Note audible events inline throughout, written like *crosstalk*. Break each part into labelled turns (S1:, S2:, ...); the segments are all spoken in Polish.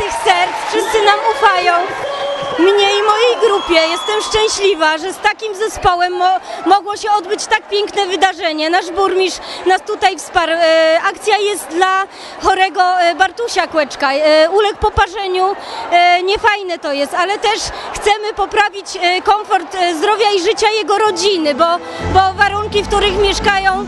S1: otwartych serc, wszyscy nam ufają. Mnie i mojej grupie. Jestem szczęśliwa, że z takim zespołem mo mogło się odbyć tak piękne wydarzenie. Nasz burmistrz nas tutaj wsparł. E, akcja jest dla chorego e, Bartusia Kłeczka. E, uległ poparzeniu. E, niefajne to jest, ale też chcemy poprawić e, komfort e, zdrowia i życia jego rodziny, bo, bo warunki, w których mieszkają,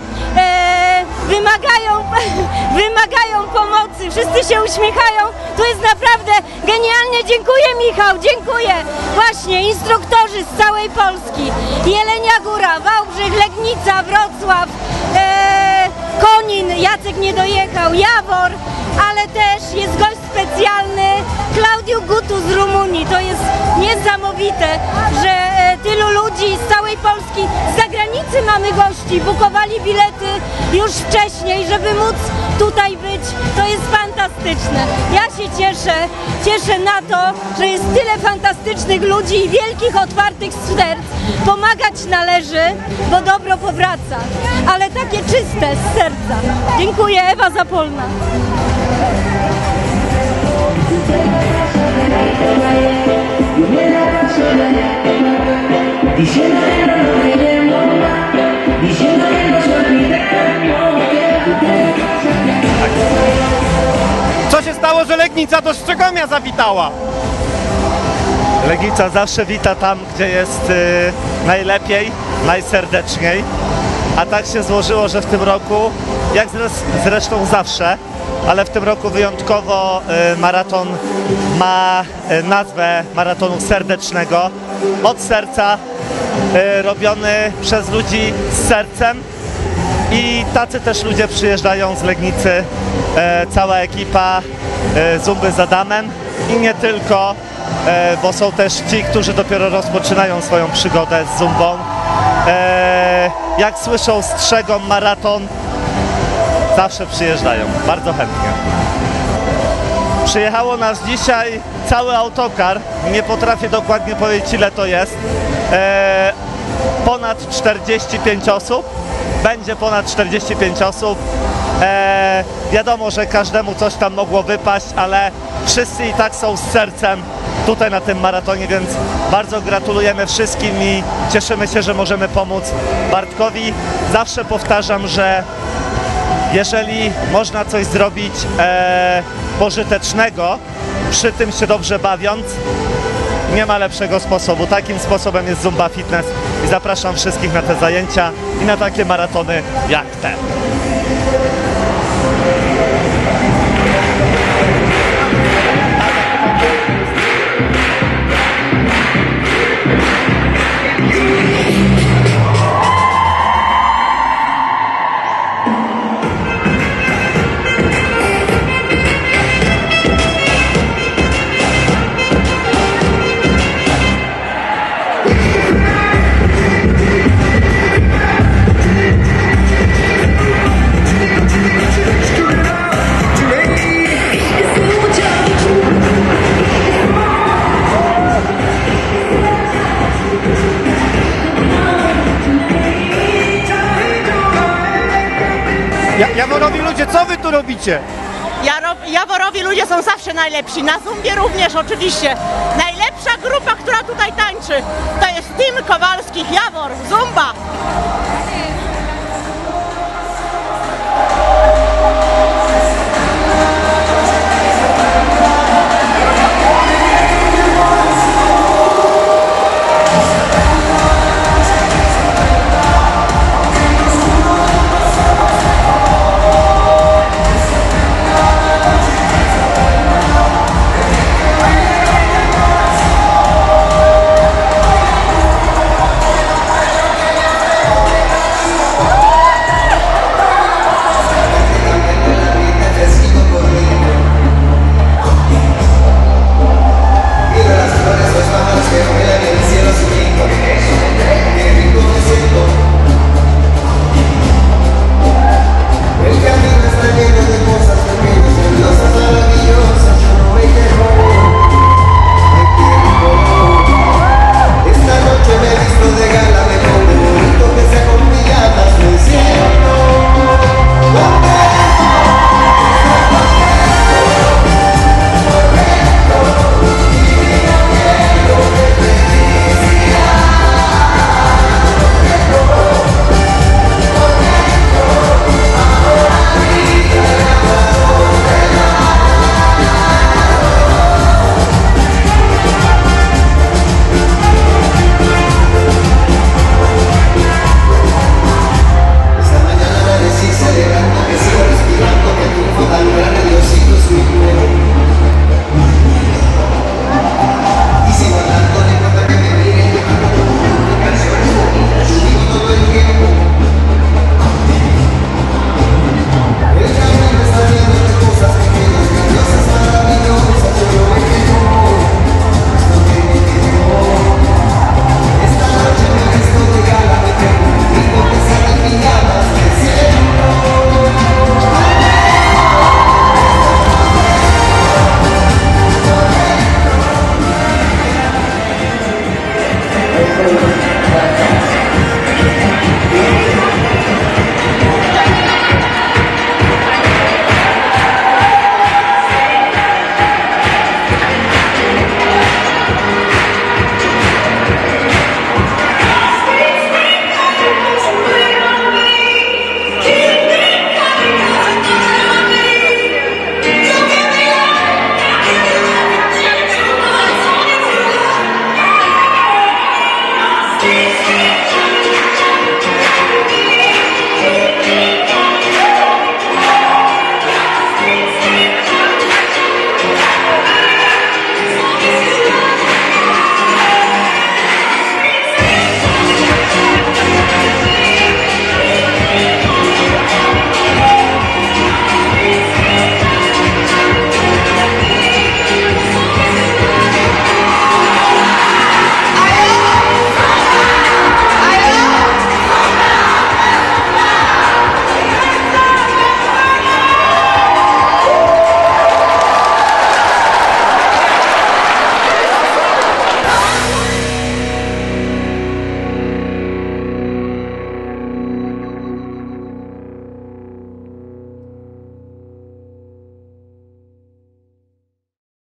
S1: wymagają, *laughs* wymagają pomocy. Wszyscy się uśmiechają. To jest naprawdę genialnie. Dziękuję Michał, dziękuję. Właśnie, instruktorzy z całej Polski. Jelenia Góra, Wałbrzych, Legnica, Wrocław, e, Konin, Jacek nie dojechał, Jawor, ale też jest gość specjalny, Klaudiu Gutu z Rumunii. To jest niesamowite, że e, tylu ludzi gości, bukowali bilety już wcześniej, żeby móc tutaj być. To jest fantastyczne. Ja się cieszę, cieszę na to, że jest tyle fantastycznych ludzi i wielkich, otwartych serc. Pomagać należy, bo dobro powraca, ale takie czyste z serca. Dziękuję, Ewa Zapolna.
S2: Diciendo
S3: Legnica do Szczegomia zawitała?
S4: Legnica zawsze wita tam, gdzie jest y, najlepiej, najserdeczniej. A tak się złożyło, że w tym roku, jak zres- zresztą zawsze, ale w tym roku wyjątkowo y, maraton ma y, nazwę maratonu serdecznego. Od serca, y, robiony przez ludzi z sercem. I tacy też ludzie przyjeżdżają z Legnicy, e, cała ekipa e, Zumby z Adamem i nie tylko, e, bo są też ci, którzy dopiero rozpoczynają swoją przygodę z Zumbą. Jak słyszą strzegą maraton, zawsze przyjeżdżają, bardzo chętnie. Przyjechało nas dzisiaj cały autokar, nie potrafię dokładnie powiedzieć ile to jest. Ponad 45 osób, będzie ponad 45 osób. E, wiadomo, że każdemu coś tam mogło wypaść, ale wszyscy i tak są z sercem tutaj na tym maratonie, więc bardzo gratulujemy wszystkim i cieszymy się, że możemy pomóc Bartkowi. Zawsze powtarzam, że jeżeli można coś zrobić e, pożytecznego, przy tym się dobrze bawiąc, nie ma lepszego sposobu. Takim sposobem jest Zumba Fitness i zapraszam wszystkich na te zajęcia i na takie maratony jak ten.
S3: Ja, Jaworowi ludzie, co wy tu robicie?
S5: Jaworowi ludzie są zawsze najlepsi, na Zumbie również oczywiście. Najlepsza grupa, która tutaj tańczy, to jest Tim Kowalskich Jawor, Zumba.